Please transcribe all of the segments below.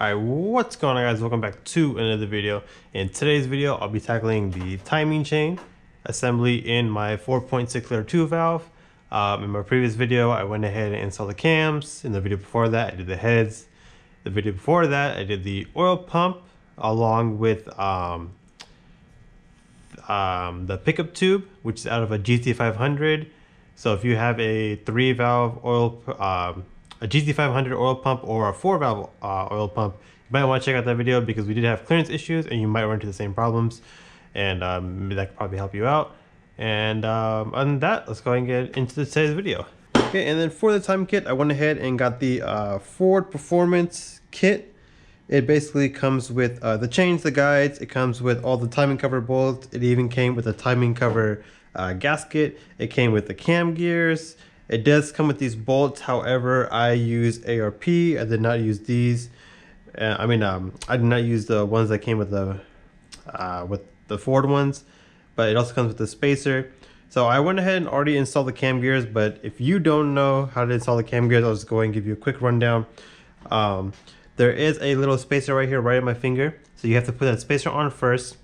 Alright, what's going on guys? Welcome back to another video. In today's video, I'll be tackling the timing chain assembly in my 4.6 liter 2 valve. Um, in my previous video, I went ahead and installed the cams. In the video before that, I did the heads. The video before that, I did the oil pump along with um, um, the pickup tube, which is out of a GT500. So if you have a three valve oil um, a GT500 oil pump or a four valve uh, oil pump, you might want to check out that video because we did have clearance issues and you might run into the same problems and um, that could probably help you out. And um, than that, let's go ahead and get into today's video. Okay, and then for the time kit, I went ahead and got the uh, Ford Performance kit. It basically comes with uh, the chains, the guides, it comes with all the timing cover bolts, it even came with a timing cover uh, gasket, it came with the cam gears, it does come with these bolts. However, I use ARP. I did not use these. Uh, I mean, um, I did not use the ones that came with the uh, with the Ford ones, but it also comes with the spacer. So I went ahead and already installed the cam gears, but if you don't know how to install the cam gears, I'll just go and give you a quick rundown. Um, there is a little spacer right here, right at my finger. So you have to put that spacer on first,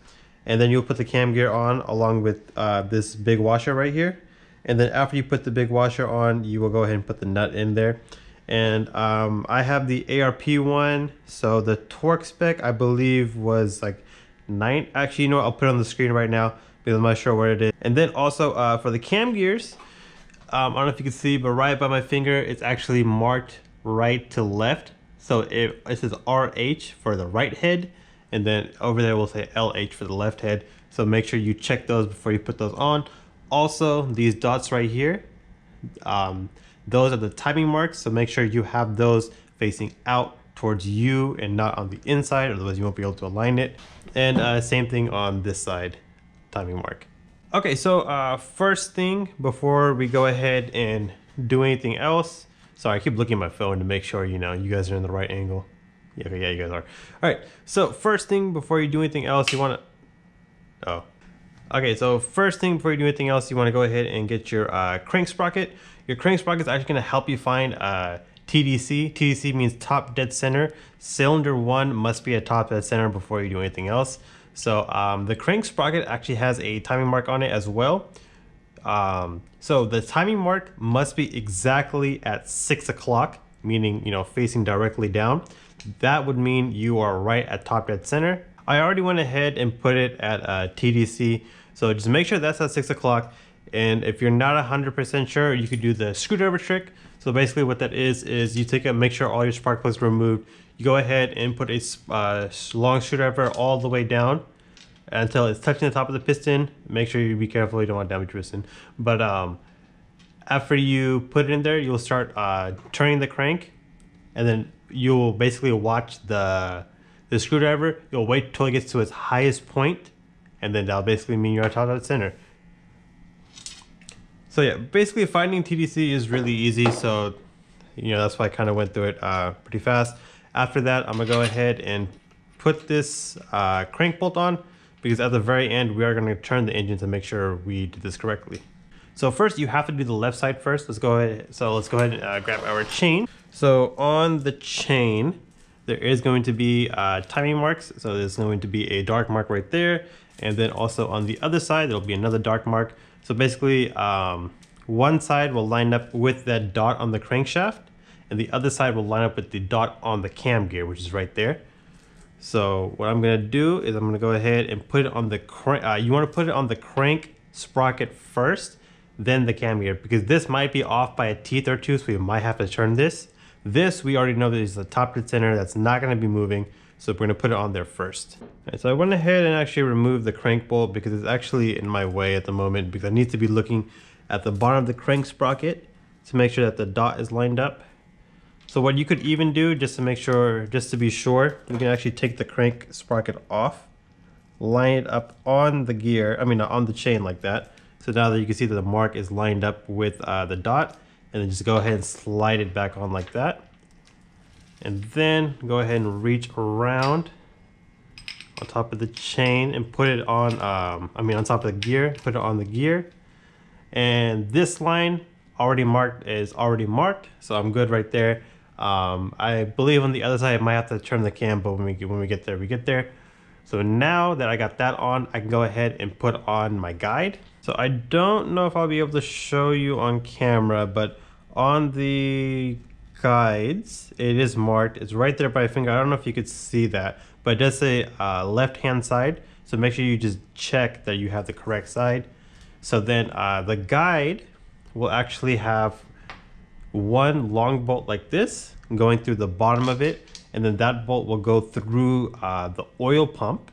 and then you'll put the cam gear on along with uh, this big washer right here and then after you put the big washer on you will go ahead and put the nut in there. And um, I have the ARP one. So the torque spec I believe was like nine actually you know what? I'll put it on the screen right now because I'm not sure what it is. And then also uh, for the cam gears um, I don't know if you can see but right by my finger it's actually marked right to left. So it, it says RH for the right head and then over there we'll say LH for the left head. So make sure you check those before you put those on also these dots right here um, those are the timing marks so make sure you have those facing out towards you and not on the inside otherwise you won't be able to align it. And uh, same thing on this side timing mark. Okay so uh, first thing before we go ahead and do anything else sorry I keep looking at my phone to make sure you know you guys are in the right angle. Yeah, yeah you guys are. All right so first thing before you do anything else you want to oh Okay, so first thing before you do anything else, you want to go ahead and get your uh, crank sprocket. Your crank sprocket is actually going to help you find uh, TDC. TDC means top dead center. Cylinder one must be a top dead center before you do anything else. So um, the crank sprocket actually has a timing mark on it as well. Um, so the timing mark must be exactly at six o'clock, meaning, you know, facing directly down. That would mean you are right at top dead center. I already went ahead and put it at uh, TDC. So just make sure that's at six o'clock. And if you're not 100% sure, you could do the screwdriver trick. So basically what that is, is you take it, make sure all your spark plugs are removed. You go ahead and put a uh, long screwdriver all the way down until it's touching the top of the piston. Make sure you be careful, you don't want to damage your piston. But um, after you put it in there, you'll start uh, turning the crank and then you'll basically watch the the screwdriver, you'll wait till it gets to its highest point, and then that'll basically mean you're at top of the center. So yeah, basically finding TDC is really easy, so you know that's why I kind of went through it uh, pretty fast. After that, I'm gonna go ahead and put this uh, crank bolt on because at the very end we are gonna turn the engine to make sure we did this correctly. So first you have to do the left side first. Let's go ahead. So let's go ahead and uh, grab our chain. So on the chain, there is going to be uh, timing marks. So there's going to be a dark mark right there. And then also on the other side, there'll be another dark mark. So basically um, one side will line up with that dot on the crankshaft and the other side will line up with the dot on the cam gear, which is right there. So what I'm gonna do is I'm gonna go ahead and put it on the crank, uh, you wanna put it on the crank sprocket first, then the cam gear, because this might be off by a teeth or two, so we might have to turn this. This, we already know that is the top dead center. That's not going to be moving. So we're going to put it on there first. Right, so I went ahead and actually removed the crank bolt because it's actually in my way at the moment because I need to be looking at the bottom of the crank sprocket to make sure that the dot is lined up. So what you could even do just to make sure, just to be sure, you can actually take the crank sprocket off, line it up on the gear, I mean on the chain like that. So now that you can see that the mark is lined up with uh, the dot, and then just go ahead and slide it back on like that. And then go ahead and reach around on top of the chain and put it on, um, I mean on top of the gear, put it on the gear. And this line already marked is already marked, so I'm good right there. Um, I believe on the other side, I might have to turn the cam, but when we get, when we get there, we get there. So now that I got that on, I can go ahead and put on my guide. So I don't know if I'll be able to show you on camera, but on the guides, it is marked. It's right there by my finger. I don't know if you could see that, but it does say uh, left hand side. So make sure you just check that you have the correct side. So then uh, the guide will actually have one long bolt like this going through the bottom of it and then that bolt will go through uh, the oil pump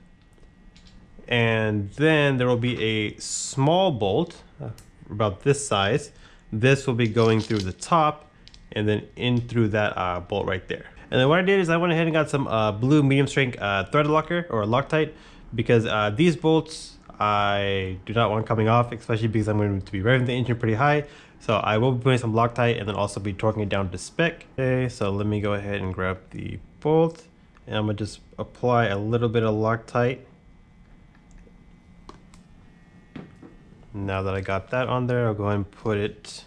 and then there will be a small bolt uh, about this size this will be going through the top and then in through that uh, bolt right there and then what I did is I went ahead and got some uh, blue medium strength uh, thread locker or Loctite because uh, these bolts I do not want coming off especially because I'm going to be revving the engine pretty high so I will be putting some Loctite and then also be torquing it down to spec. Okay, so let me go ahead and grab the bolt and I'm gonna just apply a little bit of Loctite. Now that I got that on there, I'll go ahead and put it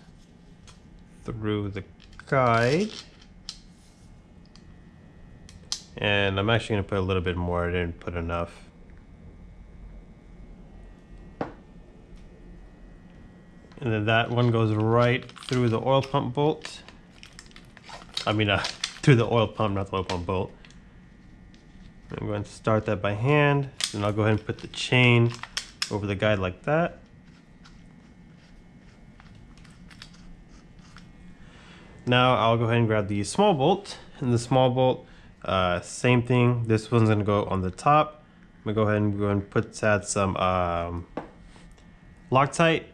through the guide. And I'm actually gonna put a little bit more, I didn't put enough. And then that one goes right through the oil pump bolt. I mean, uh, through the oil pump, not the oil pump bolt. I'm going to start that by hand. And I'll go ahead and put the chain over the guide like that. Now I'll go ahead and grab the small bolt. And the small bolt, uh, same thing. This one's gonna go on the top. I'm gonna go ahead and go and put add some um, Loctite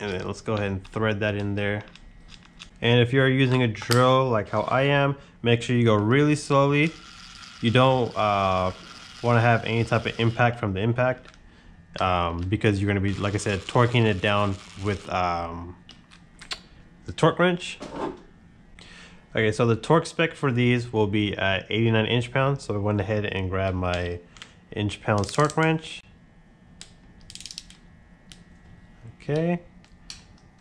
and then let's go ahead and thread that in there. And if you're using a drill like how I am, make sure you go really slowly. You don't uh, want to have any type of impact from the impact um, because you're to be, like I said, torquing it down with um, the torque wrench. Okay, so the torque spec for these will be at 89 inch pounds. So I went ahead and grabbed my inch pounds torque wrench. Okay.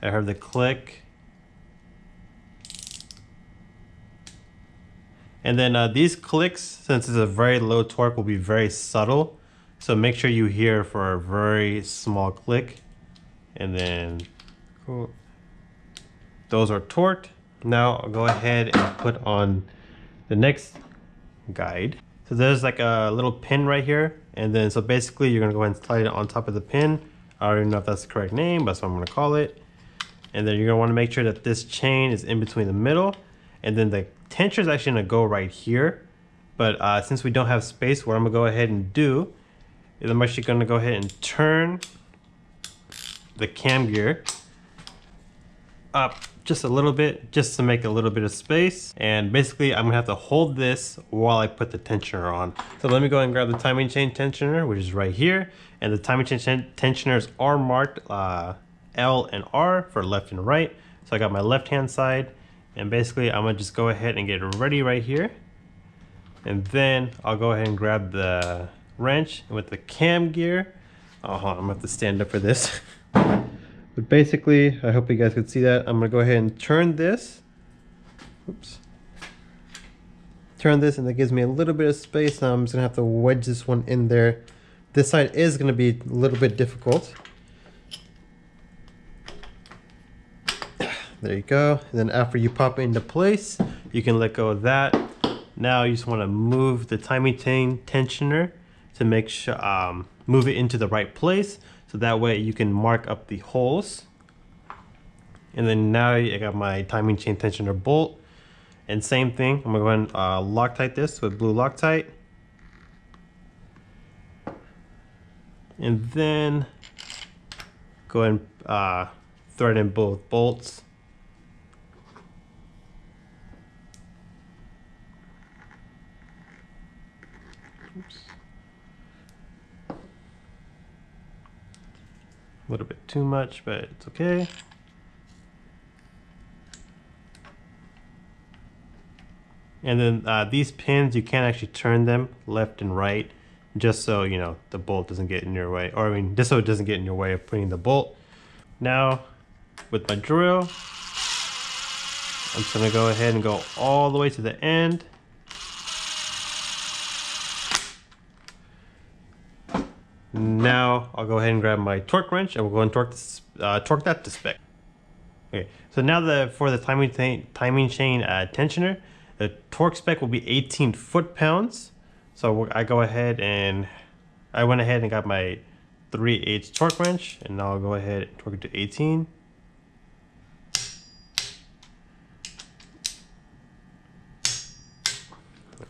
I heard the click. And then uh, these clicks, since it's a very low torque, will be very subtle. So make sure you hear for a very small click. And then cool. Those are torqued. Now I'll go ahead and put on the next guide. So there's like a little pin right here. And then so basically you're gonna go ahead and slide it on top of the pin. I don't even know if that's the correct name, but that's what I'm gonna call it. And then you're gonna wanna make sure that this chain is in between the middle. And then the tensioner is actually gonna go right here. But uh, since we don't have space, what I'm gonna go ahead and do is I'm actually gonna go ahead and turn the cam gear up just a little bit just to make a little bit of space and basically I'm gonna have to hold this while I put the tensioner on so let me go and grab the timing chain tensioner which is right here and the timing chain tensioners are marked uh, L and R for left and right. So I got my left hand side and basically I'm gonna just go ahead and get ready right here. And then I'll go ahead and grab the wrench with the cam gear. Oh, I'm gonna have to stand up for this. but basically, I hope you guys can see that. I'm gonna go ahead and turn this. Oops. Turn this and that gives me a little bit of space. Now I'm just gonna have to wedge this one in there. This side is gonna be a little bit difficult. There you go. And then after you pop it into place, you can let go of that. Now you just want to move the timing chain tensioner to make sure, um, move it into the right place. So that way you can mark up the holes. And then now I got my timing chain tensioner bolt. And same thing, I'm gonna go and uh, Loctite this with blue Loctite. And then go ahead and uh, thread in both bolts. A little bit too much, but it's okay. And then uh, these pins, you can actually turn them left and right just so, you know, the bolt doesn't get in your way. Or I mean, just so it doesn't get in your way of putting the bolt. Now, with my drill, I'm just gonna go ahead and go all the way to the end. Now I'll go ahead and grab my torque wrench and we'll go and torque, this, uh, torque that to spec. Okay, so now the for the timing, timing chain uh, tensioner, the torque spec will be 18 foot-pounds. So I go ahead and I went ahead and got my 3 8 torque wrench and now I'll go ahead and torque it to 18.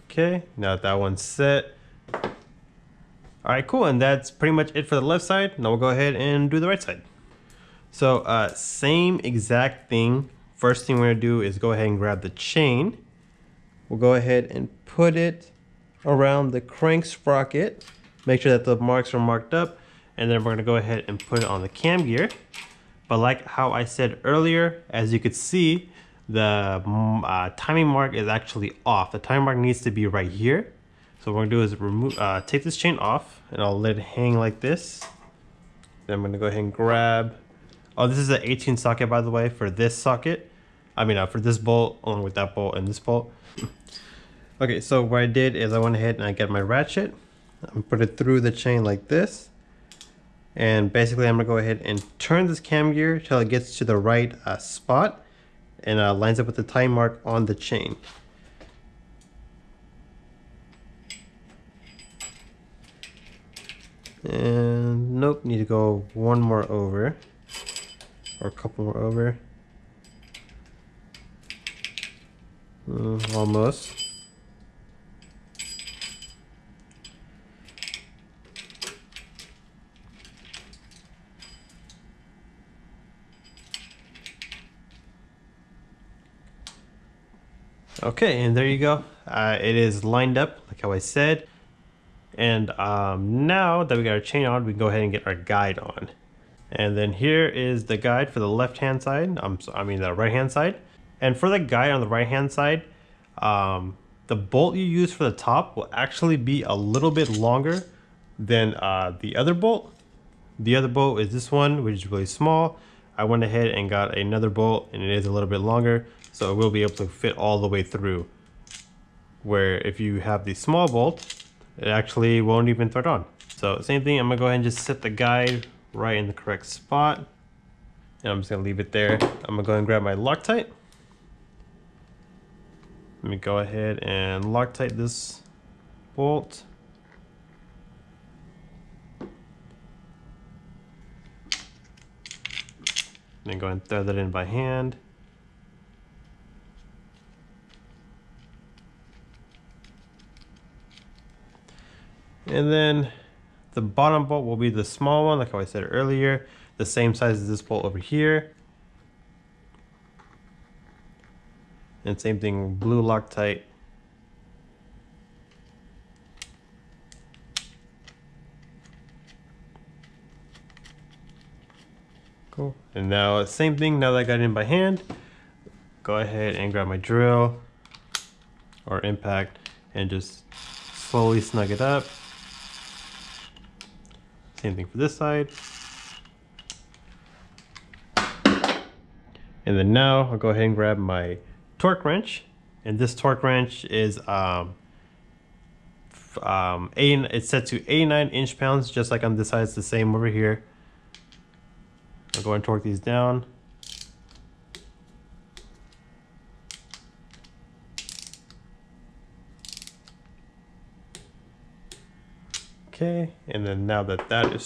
Okay, now that, that one's set. All right, cool, and that's pretty much it for the left side. Now we'll go ahead and do the right side. So uh, same exact thing. First thing we're gonna do is go ahead and grab the chain. We'll go ahead and put it around the crank sprocket. Make sure that the marks are marked up. And then we're gonna go ahead and put it on the cam gear. But like how I said earlier, as you could see, the mm, uh, timing mark is actually off. The timing mark needs to be right here. So what I'm gonna do is remove, uh, take this chain off and I'll let it hang like this. Then I'm gonna go ahead and grab, oh, this is an 18 socket by the way for this socket. I mean, uh, for this bolt along with that bolt and this bolt. okay, so what I did is I went ahead and I get my ratchet. I put it through the chain like this. And basically I'm gonna go ahead and turn this cam gear till it gets to the right uh, spot and uh, lines up with the time mark on the chain. And nope, need to go one more over or a couple more over. Uh, almost. Okay, and there you go. Uh, it is lined up, like how I said. And um, now that we got our chain on, we can go ahead and get our guide on. And then here is the guide for the left-hand side, um, I mean the right-hand side. And for the guide on the right-hand side, um, the bolt you use for the top will actually be a little bit longer than uh, the other bolt. The other bolt is this one, which is really small. I went ahead and got another bolt and it is a little bit longer. So it will be able to fit all the way through. Where if you have the small bolt, it actually won't even thread on. So same thing, I'm gonna go ahead and just set the guide right in the correct spot. And I'm just gonna leave it there. I'm gonna go ahead and grab my Loctite. Let me go ahead and Loctite this bolt. Then go ahead and thread that in by hand. And then the bottom bolt will be the small one, like how I said earlier, the same size as this bolt over here. And same thing, blue Loctite. Cool. And now same thing, now that I got it in by hand, go ahead and grab my drill or impact and just slowly snug it up. Same thing for this side. And then now I'll go ahead and grab my torque wrench. And this torque wrench is um, um, it's set to 89 inch pounds, just like on this side, it's the same over here. I'll go and torque these down. Okay, and then now that that is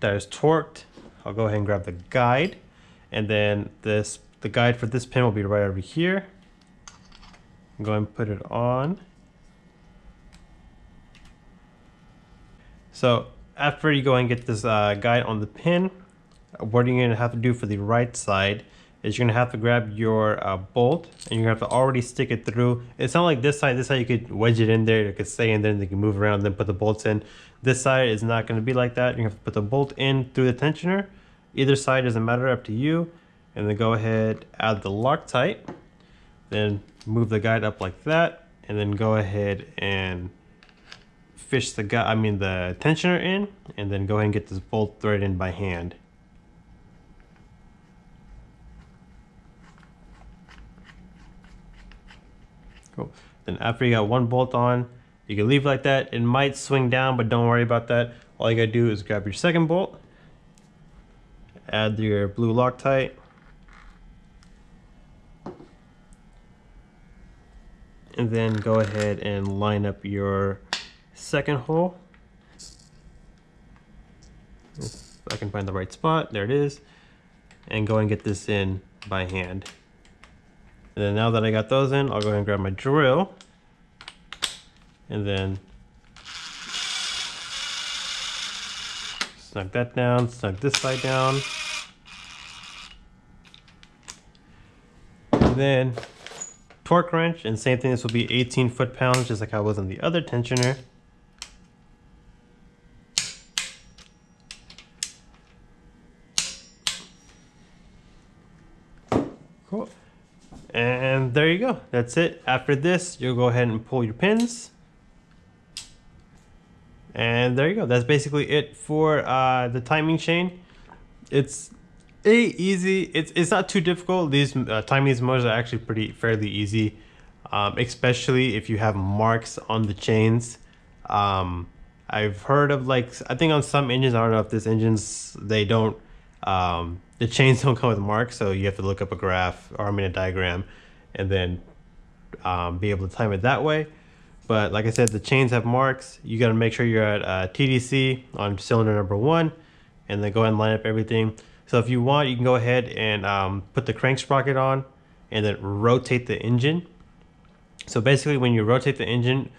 that is torqued, I'll go ahead and grab the guide, and then this the guide for this pin will be right over here. Go and put it on. So after you go and get this uh, guide on the pin, what are you going to have to do for the right side is you're gonna have to grab your uh, bolt and you're gonna have to already stick it through. It's not like this side, this side you could wedge it in there, it could stay in there and then you can move around and then put the bolts in. This side is not gonna be like that. You're gonna have to put the bolt in through the tensioner. Either side doesn't matter, up to you. And then go ahead, add the Loctite, then move the guide up like that, and then go ahead and fish the guide, I mean the tensioner in, and then go ahead and get this bolt threaded in by hand. Then after you got one bolt on, you can leave like that. It might swing down, but don't worry about that. All you gotta do is grab your second bolt, add your blue Loctite, and then go ahead and line up your second hole. If I can find the right spot, there it is. And go and get this in by hand. And then now that I got those in, I'll go ahead and grab my drill. And then snug that down, snug this side down. And then torque wrench, and same thing, this will be 18 foot-pounds, just like I was on the other tensioner. Cool. And there you go. That's it. After this, you'll go ahead and pull your pins. And there you go. That's basically it for uh, the timing chain. It's a easy. It's it's not too difficult. These uh, timing these motors are actually pretty fairly easy, um, especially if you have marks on the chains. Um, I've heard of like I think on some engines. I don't know if this engines they don't. Um, the chains don't come with marks, so you have to look up a graph or I mean a diagram, and then um, be able to time it that way. But like I said, the chains have marks. You got to make sure you're at uh, TDC on cylinder number one, and then go ahead and line up everything. So if you want, you can go ahead and um, put the crank sprocket on, and then rotate the engine. So basically, when you rotate the engine,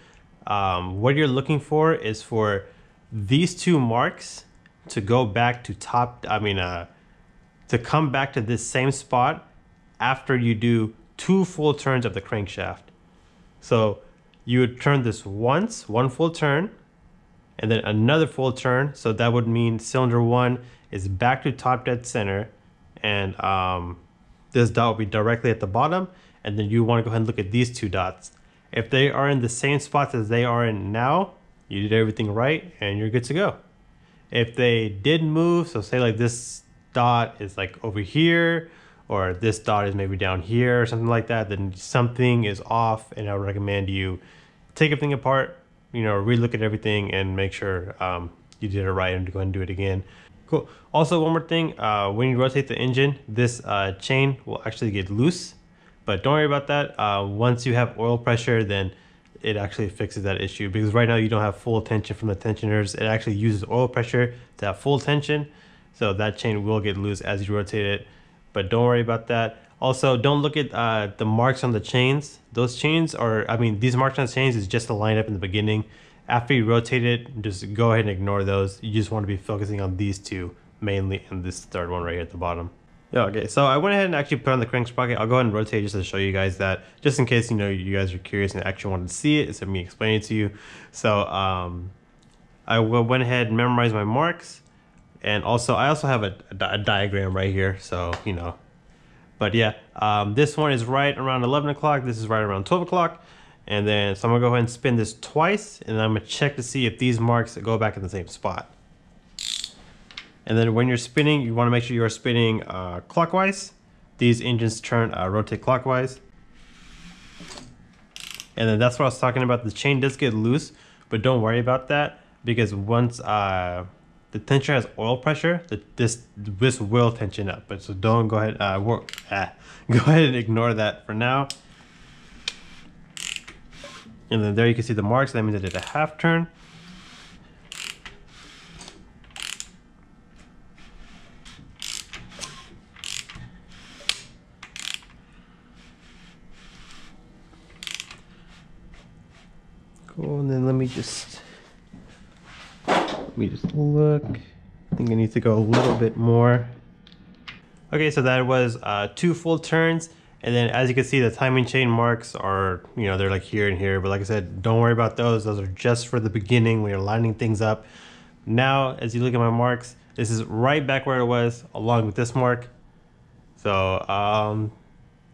um, what you're looking for is for these two marks to go back to top. I mean, uh, to come back to this same spot after you do two full turns of the crankshaft. So you would turn this once, one full turn, and then another full turn. So that would mean cylinder one is back to top dead center, and um, this dot will be directly at the bottom. And then you want to go ahead and look at these two dots. If they are in the same spots as they are in now, you did everything right and you're good to go. If they did move, so say like this dot is like over here or this dot is maybe down here or something like that, then something is off and I would recommend you take everything apart, you know, relook at everything and make sure um, you did it right and go ahead and do it again. Cool. Also, one more thing, uh, when you rotate the engine, this uh, chain will actually get loose, but don't worry about that. Uh, once you have oil pressure, then it actually fixes that issue because right now you don't have full tension from the tensioners. It actually uses oil pressure to have full tension. So that chain will get loose as you rotate it, but don't worry about that. Also, don't look at uh, the marks on the chains. Those chains are, I mean, these marks on the chains is just to line up in the beginning. After you rotate it, just go ahead and ignore those. You just want to be focusing on these two mainly and this third one right here at the bottom. Yeah, okay, so I went ahead and actually put on the crank sprocket. I'll go ahead and rotate just to show you guys that, just in case, you know, you guys are curious and actually wanted to see it instead of me explaining it to you. So um, I went ahead and memorized my marks. And also, I also have a, a, diagram right here, so, you know. But yeah, um, this one is right around 11 o'clock. This is right around 12 o'clock. And then, so I'm gonna go ahead and spin this twice, and I'm gonna check to see if these marks go back in the same spot. And then when you're spinning, you wanna make sure you're spinning uh, clockwise. These engines turn, uh, rotate clockwise. And then that's what I was talking about. The chain does get loose, but don't worry about that because once uh, the tension has oil pressure, that this this will tension up. But so don't go ahead uh work ah, go ahead and ignore that for now. And then there you can see the marks, that means I did a half turn. Cool, and then let me just me just look. I think I need to go a little bit more. Okay, so that was uh, two full turns. And then as you can see, the timing chain marks are, you know, they're like here and here. But like I said, don't worry about those. Those are just for the beginning when you're lining things up. Now, as you look at my marks, this is right back where it was along with this mark. So um,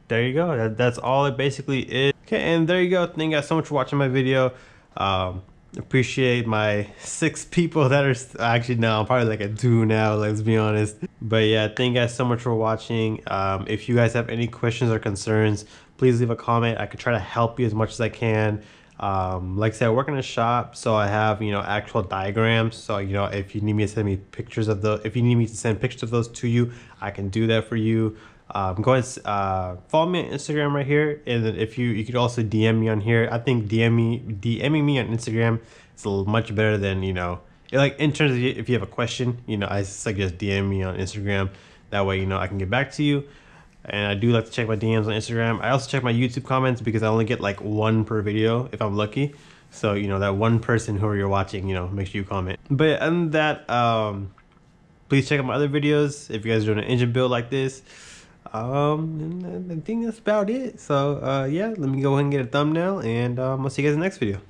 there you go. That, that's all it basically is. Okay, and there you go. Thank you guys so much for watching my video. Um, appreciate my six people that are actually now I'm probably like a two now let's be honest but yeah thank you guys so much for watching um, if you guys have any questions or concerns please leave a comment. I could try to help you as much as I can. Um, like I said, I work in a shop, so I have you know actual diagrams. So you know if you need me to send me pictures of the, if you need me to send pictures of those to you, I can do that for you. Um, go ahead, uh, follow me on Instagram right here, and then if you you could also DM me on here. I think DM me DMing me on Instagram is a little much better than you know like in terms of if you have a question, you know I suggest DM me on Instagram. That way you know I can get back to you and I do like to check my DMs on Instagram. I also check my YouTube comments because I only get like one per video if I'm lucky. So you know that one person who you're watching, you know, make sure you comment. But other than that, um, please check out my other videos if you guys are doing an engine build like this. Um, I think that's about it. So uh, yeah, let me go ahead and get a thumbnail, and um, I'll see you guys in the next video.